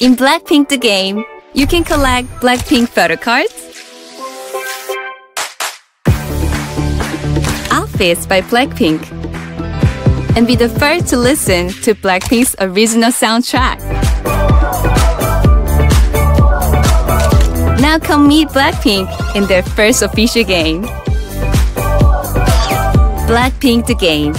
In Blackpink the game, you can collect Blackpink photo cards, outfits by Blackpink, and be the first to listen to Blackpink's original soundtrack. Now come meet Blackpink in their first official game. Blackpink the game